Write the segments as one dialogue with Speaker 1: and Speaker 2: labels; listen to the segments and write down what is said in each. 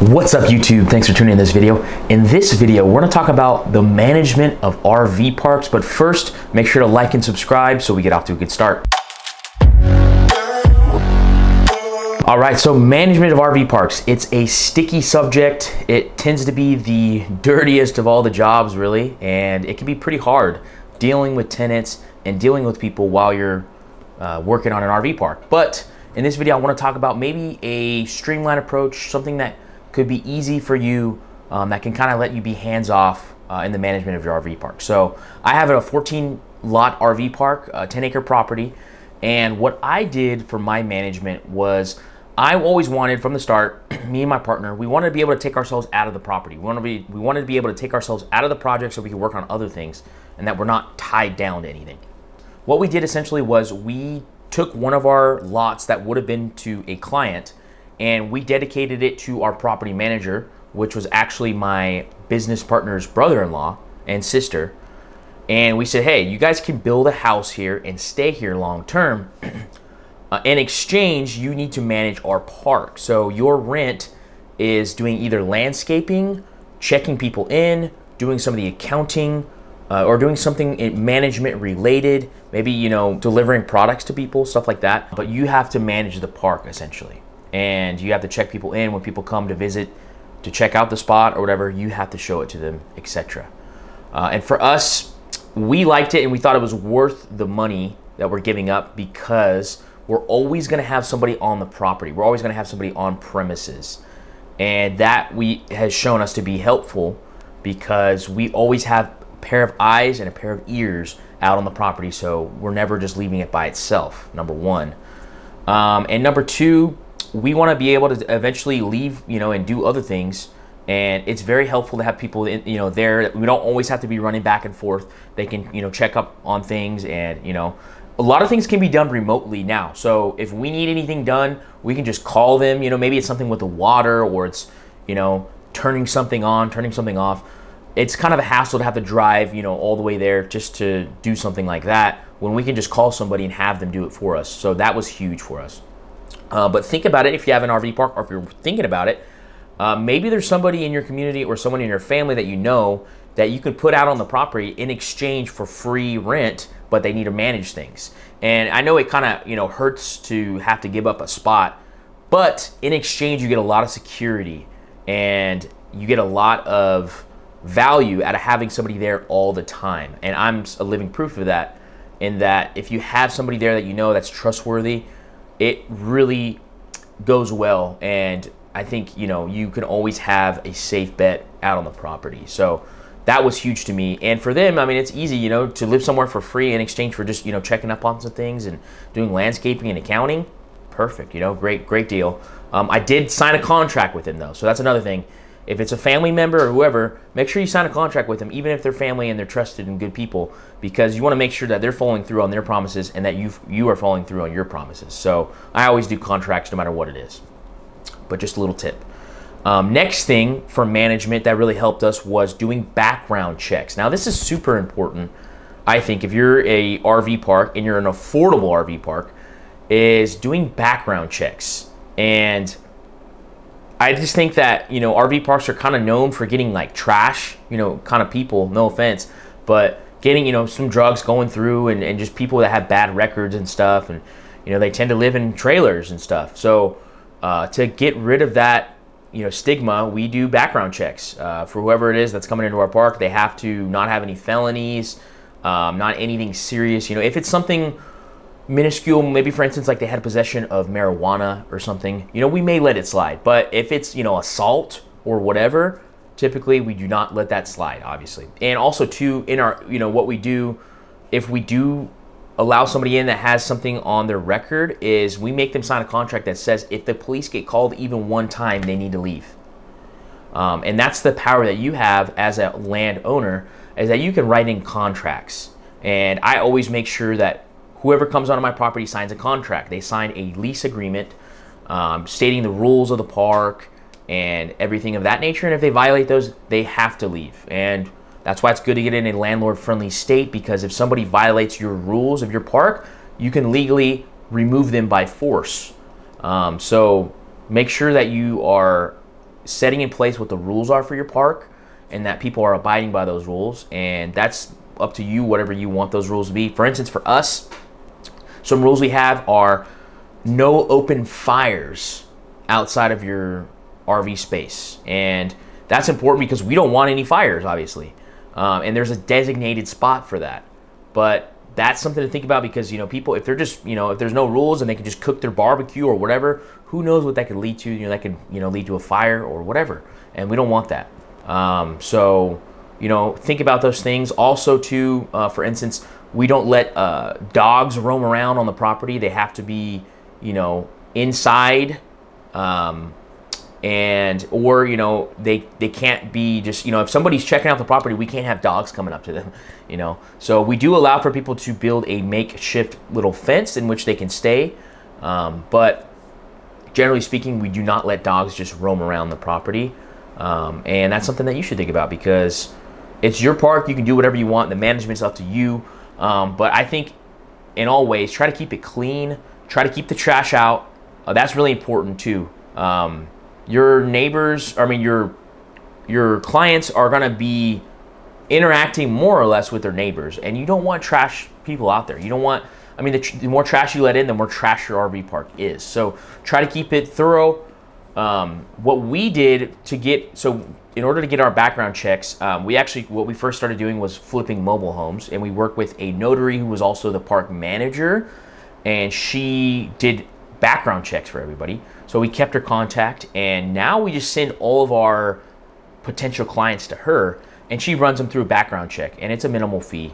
Speaker 1: What's up YouTube? Thanks for tuning in this video. In this video, we're gonna talk about the management of RV parks, but first, make sure to like and subscribe so we get off to a good start. All right, so management of RV parks. It's a sticky subject. It tends to be the dirtiest of all the jobs really, and it can be pretty hard dealing with tenants and dealing with people while you're uh, working on an RV park. But in this video, I wanna talk about maybe a streamlined approach, something that could be easy for you um, that can kind of let you be hands off uh, in the management of your RV park. So I have a 14 lot RV park, a 10 acre property. And what I did for my management was I always wanted from the start, me and my partner, we wanted to be able to take ourselves out of the property. We wanted to be, we wanted to be able to take ourselves out of the project so we could work on other things and that we're not tied down to anything. What we did essentially was we took one of our lots that would have been to a client and we dedicated it to our property manager, which was actually my business partner's brother-in-law and sister. And we said, hey, you guys can build a house here and stay here long term. uh, in exchange, you need to manage our park. So your rent is doing either landscaping, checking people in, doing some of the accounting, uh, or doing something management related, maybe, you know, delivering products to people, stuff like that. But you have to manage the park essentially and you have to check people in when people come to visit to check out the spot or whatever you have to show it to them etc uh, and for us we liked it and we thought it was worth the money that we're giving up because we're always going to have somebody on the property. We're always going to have somebody on premises. And that we has shown us to be helpful because we always have a pair of eyes and a pair of ears out on the property so we're never just leaving it by itself number one. Um, and number two we want to be able to eventually leave, you know, and do other things. And it's very helpful to have people, in, you know, there. We don't always have to be running back and forth. They can, you know, check up on things, and you know, a lot of things can be done remotely now. So if we need anything done, we can just call them. You know, maybe it's something with the water, or it's, you know, turning something on, turning something off. It's kind of a hassle to have to drive, you know, all the way there just to do something like that. When we can just call somebody and have them do it for us. So that was huge for us. Uh, but think about it if you have an RV park or if you're thinking about it. Uh, maybe there's somebody in your community or someone in your family that you know that you could put out on the property in exchange for free rent, but they need to manage things. And I know it kind of you know hurts to have to give up a spot, but in exchange you get a lot of security and you get a lot of value out of having somebody there all the time. And I'm a living proof of that. In that, if you have somebody there that you know that's trustworthy, it really goes well. And I think, you know, you can always have a safe bet out on the property. So that was huge to me. And for them, I mean, it's easy, you know, to live somewhere for free in exchange for just, you know, checking up on some things and doing landscaping and accounting. Perfect, you know, great, great deal. Um, I did sign a contract with him though. So that's another thing. If it's a family member or whoever, make sure you sign a contract with them, even if they're family and they're trusted and good people, because you want to make sure that they're following through on their promises and that you you are following through on your promises. So I always do contracts no matter what it is. But just a little tip. Um, next thing for management that really helped us was doing background checks. Now this is super important. I think if you're a RV park and you're an affordable RV park, is doing background checks and I just think that, you know, RV parks are kind of known for getting like trash, you know, kind of people, no offense, but getting, you know, some drugs going through and, and just people that have bad records and stuff. And, you know, they tend to live in trailers and stuff. So uh, to get rid of that, you know, stigma, we do background checks uh, for whoever it is that's coming into our park. They have to not have any felonies, um, not anything serious. You know, if it's something minuscule, maybe for instance, like they had possession of marijuana or something, you know, we may let it slide. But if it's, you know, assault or whatever, typically we do not let that slide, obviously. And also, too, in our, you know, what we do, if we do allow somebody in that has something on their record, is we make them sign a contract that says if the police get called even one time, they need to leave. Um, and that's the power that you have as a landowner, is that you can write in contracts. And I always make sure that whoever comes onto my property signs a contract. They sign a lease agreement um, stating the rules of the park and everything of that nature. And if they violate those, they have to leave. And that's why it's good to get in a landlord friendly state because if somebody violates your rules of your park, you can legally remove them by force. Um, so make sure that you are setting in place what the rules are for your park and that people are abiding by those rules. And that's up to you, whatever you want those rules to be. For instance, for us, some rules we have are no open fires outside of your RV space. And that's important because we don't want any fires, obviously. Um, and there's a designated spot for that. But that's something to think about because you know people if they're just you know if there's no rules and they can just cook their barbecue or whatever who knows what that could lead to you know that could you know lead to a fire or whatever and we don't want that um, so you know think about those things also too uh, for instance we don't let uh, dogs roam around on the property. They have to be you know inside um, and or you know they they can't be just you know if somebody's checking out the property we can't have dogs coming up to them you know? So we do allow for people to build a makeshift little fence in which they can stay um, but generally speaking we do not let dogs just roam around the property um, and that's something that you should think about because it's your park. You can do whatever you want. The management's up to you um, but i think in all ways try to keep it clean try to keep the trash out uh, that's really important too um, your neighbors, I mean your your clients are going to be interacting more or less with their neighbors, and you don't want trash people out there. You don't want. I mean, the, the more trash you let in, the more trash your RV park is. So try to keep it thorough. Um, what we did to get so in order to get our background checks, um, we actually what we first started doing was flipping mobile homes, and we worked with a notary who was also the park manager, and she did background checks for everybody. So we kept her contact, and now we just send all of our potential clients to her, and she runs them through a background check, and it's a minimal fee.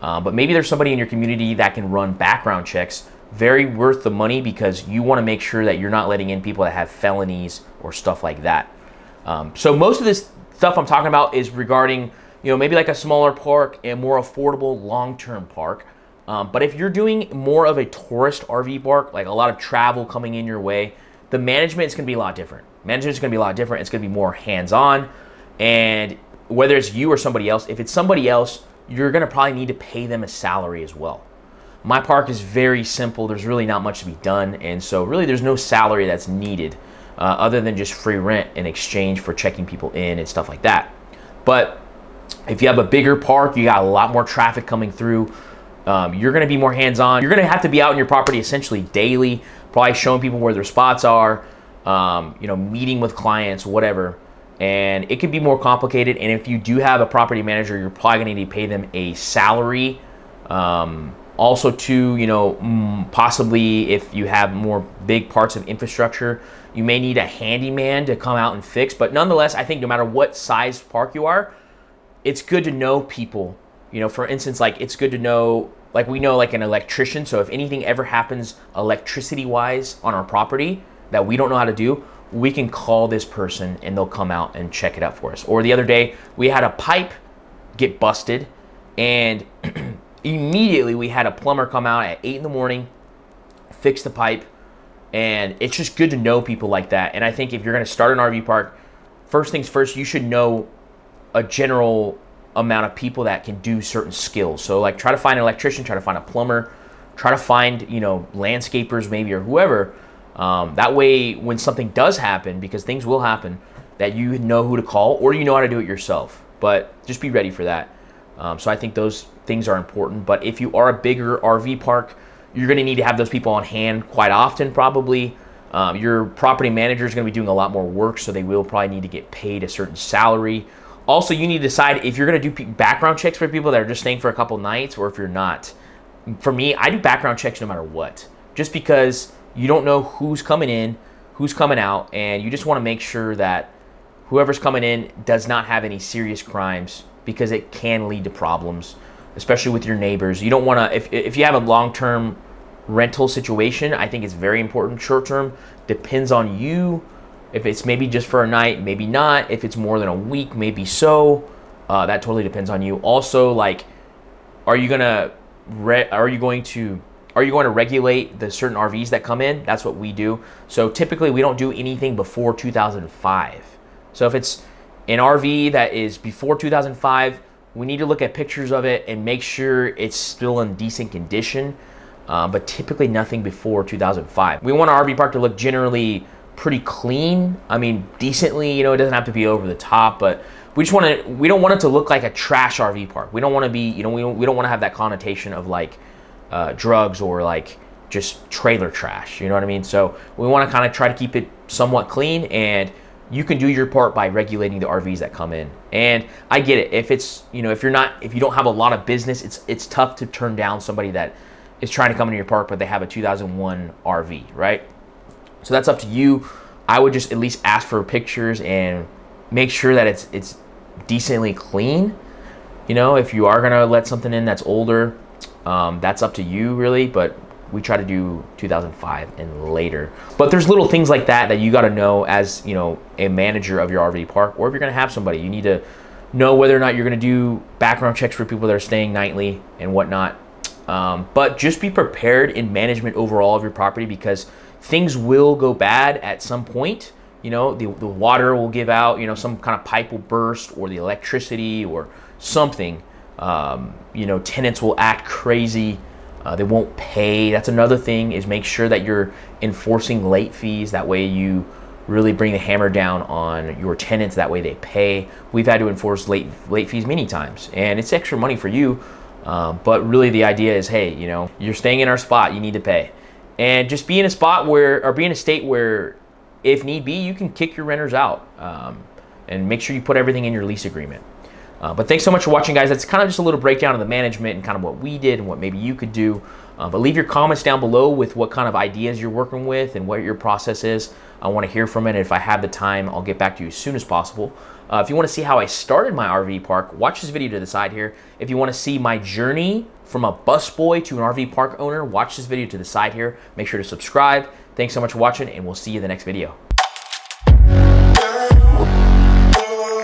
Speaker 1: Uh, but maybe there's somebody in your community that can run background checks, very worth the money because you want to make sure that you're not letting in people that have felonies or stuff like that. Um, so most of this stuff I'm talking about is regarding, you know, maybe like a smaller park, a more affordable long-term park. Um, but if you're doing more of a tourist RV park, like a lot of travel coming in your way, the management is going to be a lot different. Management is going to be a lot different. It's going to be more hands-on, and whether it's you or somebody else, if it's somebody else, you're going to probably need to pay them a salary as well. My park is very simple. There's really not much to be done, and so really there's no salary that's needed uh, other than just free rent in exchange for checking people in and stuff like that. But if you have a bigger park, you got a lot more traffic coming through. Um, you're going to be more hands-on. You're going to have to be out in your property essentially daily probably showing people where their spots are, um, you know, meeting with clients, whatever. And it can be more complicated. And if you do have a property manager, you're probably going to need to pay them a salary. Um, also, to you know, mm, possibly if you have more big parts of infrastructure, you may need a handyman to come out and fix. But nonetheless, I think no matter what size park you are, it's good to know people. You know, for instance, like it's good to know like we know like an electrician so if anything ever happens electricity wise on our property that we don't know how to do we can call this person and they'll come out and check it out for us or the other day we had a pipe get busted and immediately we had a plumber come out at 8 in the morning fix the pipe and it's just good to know people like that and i think if you're going to start an rv park first things first you should know a general amount of people that can do certain skills. So like try to find an electrician, try to find a plumber, try to find, you know, landscapers maybe or whoever. Um, that way when something does happen, because things will happen, that you know who to call or you know how to do it yourself. But just be ready for that. Um, so I think those things are important. But if you are a bigger RV park, you're going to need to have those people on hand quite often, probably. Um, your property manager is going to be doing a lot more work, so they will probably need to get paid a certain salary. Also, you need to decide if you're going to do background checks for people that are just staying for a couple nights or if you're not. For me, I do background checks no matter what, just because you don't know who's coming in, who's coming out, and you just want to make sure that whoever's coming in does not have any serious crimes because it can lead to problems, especially with your neighbors. You don't want to, if, if you have a long term rental situation, I think it's very important. Short term depends on you if it's maybe just for a night, maybe not. If it's more than a week, maybe so. Uh, that totally depends on you. Also, like, are you gonna re- are you going to are you going to regulate the certain RVs that come in? That's what we do. So typically, we don't do anything before 2005. So if it's an RV that is before 2005, we need to look at pictures of it and make sure it's still in decent condition. Uh, but typically, nothing before 2005. We want our RV park to look generally pretty clean. I mean, decently, you know, it doesn't have to be over the top, but we just want to, we don't want it to look like a trash RV park. We don't want to be, you know, we don't, we don't want to have that connotation of like uh, drugs or like just trailer trash. You know what I mean? So we want to kind of try to keep it somewhat clean and you can do your part by regulating the RVs that come in. And I get it. If it's, you know, if you're not, if you don't have a lot of business, it's, it's tough to turn down somebody that is trying to come into your park, but they have a 2001 RV, right? So that's up to you. I would just at least ask for pictures and make sure that it's, it's decently clean. You know, if you are gonna let something in that's older, um, that's up to you really, but we try to do 2005 and later. But there's little things like that that you got to know as you know a manager of your RV park, or if you're going to have somebody, you need to know whether or not you're going to do background checks for people that are staying nightly and whatnot. Um, but just be prepared in management overall of your property because things will go bad at some point. You know, the, the water will give out, you know, some kind of pipe will burst or the electricity or something. Um, you know, tenants will act crazy uh, they won't pay. That's another thing is make sure that you're enforcing late fees. That way you really bring the hammer down on your tenants. That way they pay. We've had to enforce late late fees many times, and it's extra money for you. Um, but really, the idea is, hey, you know, you're staying in our spot. You need to pay, and just be in a spot where, or be in a state where, if need be, you can kick your renters out, um, and make sure you put everything in your lease agreement. Uh, but thanks so much for watching, guys. That's kind of just a little breakdown of the management and kind of what we did and what maybe you could do. Uh, but leave your comments down below with what kind of ideas you're working with and what your process is. I want to hear from it. And if I have the time, I'll get back to you as soon as possible. Uh, if you want to see how I started my RV park, watch this video to the side here. If you want to see my journey from a busboy to an RV park owner, watch this video to the side here. Make sure to subscribe. Thanks so much for watching, and we'll see you in the next video.